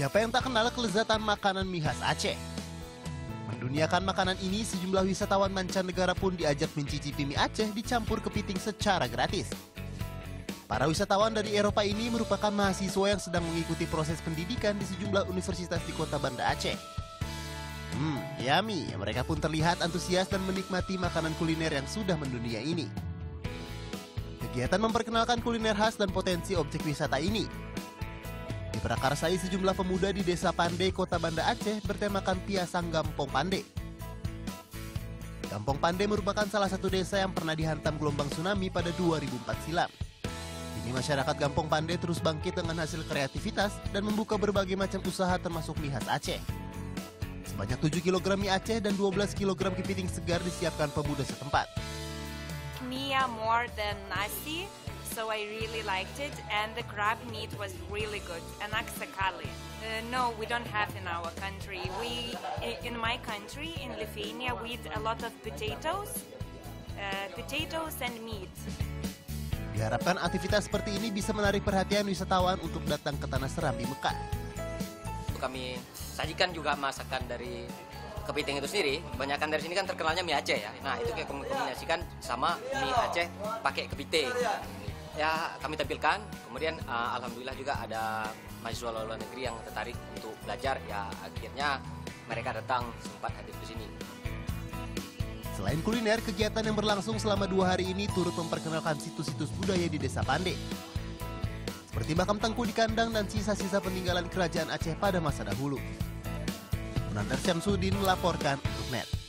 Siapa yang tak kenal kelezatan makanan mie khas Aceh? Menduniakan makanan ini, sejumlah wisatawan mancanegara pun diajak mencicipi mie Aceh dicampur kepiting secara gratis. Para wisatawan dari Eropa ini merupakan mahasiswa yang sedang mengikuti proses pendidikan di sejumlah universitas di kota Banda Aceh. Hmm, yummy. Mereka pun terlihat antusias dan menikmati makanan kuliner yang sudah mendunia ini. Kegiatan memperkenalkan kuliner khas dan potensi objek wisata ini Diperakarsai sejumlah pemuda di Desa Pandai, Kota Banda Aceh bertemakan Piasang Gampong Pandai. Gampong Pandai merupakan salah satu desa yang pernah dihantam gelombang tsunami pada 2004 silam. Kini masyarakat Gampong Pandai terus bangkit dengan hasil kreativitas dan membuka berbagai macam usaha termasuk mie khas Aceh. Sebanyak 7 kg mie Aceh dan 12 kg kepiting segar disiapkan pemuda setempat. Mie more than nasi, so I really liked it. And the crab meat was really good. Enak sekali. Uh, no, we don't have in our country. We, in my country, in Lithuania, we eat a lot of potatoes, uh, potatoes and meat. Diharapkan aktivitas seperti ini bisa menarik perhatian wisatawan untuk datang ke Tanah Serambi Mekah. Kami sajikan juga masakan dari kepiting itu sendiri. Kebanyakan dari sini kan terkenalnya mie Aceh ya. Nah itu kayak kombinasikan sama mie Aceh pakai kepiting ya kami tampilkan. Kemudian uh, alhamdulillah juga ada mahasiswa luar negeri yang tertarik untuk belajar. Ya akhirnya mereka datang sempat hadir di sini. Selain kuliner, kegiatan yang berlangsung selama dua hari ini turut memperkenalkan situs-situs budaya di Desa Pande. Seperti makam Tengku di kandang dan sisa-sisa peninggalan kerajaan Aceh pada masa dahulu. Munandar Syamsuddin melaporkan untuk NET.